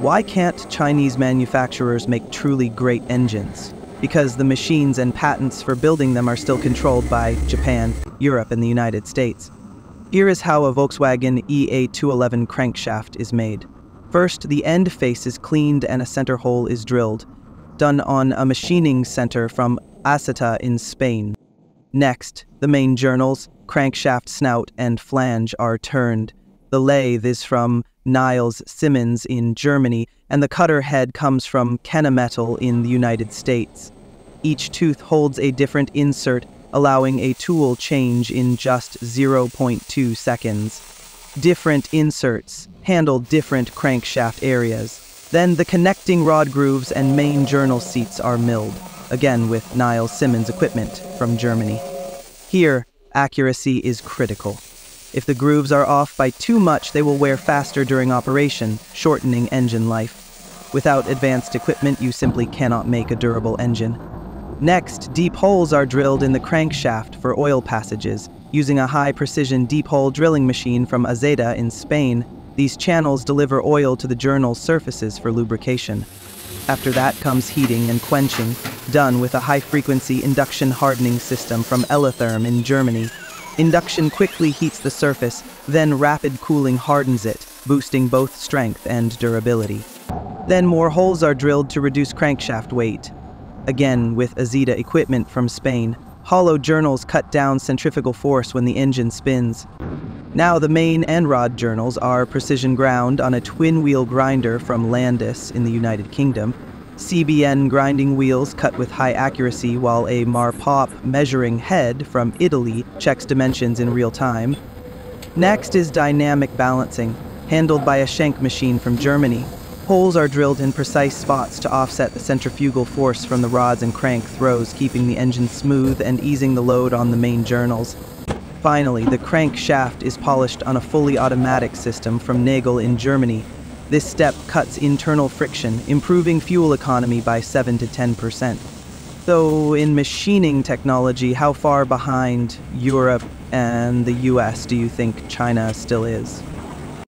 why can't Chinese manufacturers make truly great engines? Because the machines and patents for building them are still controlled by Japan, Europe, and the United States. Here is how a Volkswagen EA211 crankshaft is made. First, the end face is cleaned and a center hole is drilled, done on a machining center from Aceta in Spain. Next, the main journals, crankshaft snout and flange are turned. The lathe is from Niles Simmons in Germany, and the cutter head comes from Kennametal in the United States. Each tooth holds a different insert, allowing a tool change in just 0.2 seconds. Different inserts handle different crankshaft areas. Then the connecting rod grooves and main journal seats are milled, again with Niles Simmons equipment from Germany. Here, accuracy is critical. If the grooves are off by too much, they will wear faster during operation, shortening engine life. Without advanced equipment, you simply cannot make a durable engine. Next, deep holes are drilled in the crankshaft for oil passages. Using a high-precision deep-hole drilling machine from Azeda in Spain, these channels deliver oil to the journal's surfaces for lubrication. After that comes heating and quenching, done with a high-frequency induction hardening system from Elotherm in Germany. Induction quickly heats the surface, then rapid cooling hardens it, boosting both strength and durability. Then more holes are drilled to reduce crankshaft weight. Again, with Azeda equipment from Spain, hollow journals cut down centrifugal force when the engine spins. Now the main and rod journals are precision ground on a twin-wheel grinder from Landis in the United Kingdom, CBN grinding wheels cut with high accuracy while a Marposs measuring head from Italy checks dimensions in real time. Next is dynamic balancing, handled by a Schenck machine from Germany. Holes are drilled in precise spots to offset the centrifugal force from the rods and crank throws, keeping the engine smooth and easing the load on the main journals. Finally, the crank shaft is polished on a fully automatic system from Nagel in Germany, this step cuts internal friction, improving fuel economy by 7 to 10%. So, in machining technology, how far behind Europe and the US do you think China still is?